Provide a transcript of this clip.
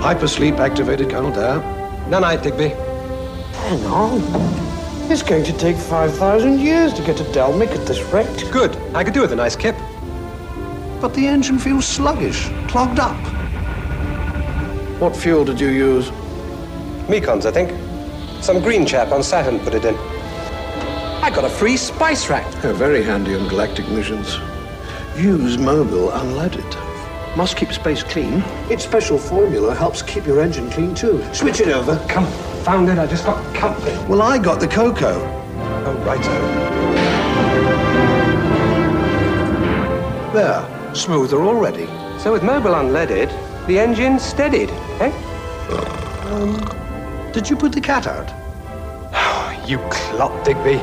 Hypersleep activated, Colonel Dare. No night, Digby. Hang on. It's going to take 5,000 years to get to Delmic at this rate. Good. I could do with a nice kip. But the engine feels sluggish, clogged up. What fuel did you use? Mekons, I think. Some green chap on Saturn put it in. I got a free spice rack. They're very handy on galactic missions. Use Mobil unleaded. Must keep space clean. Its special formula helps keep your engine clean too. Switch it over. Come, found it. I just got comfy. Well, I got the cocoa. Oh, righto. There, smoother already. So with Mobil unleaded, the engine steadied, eh? Did you put the cat out? You clop, Digby.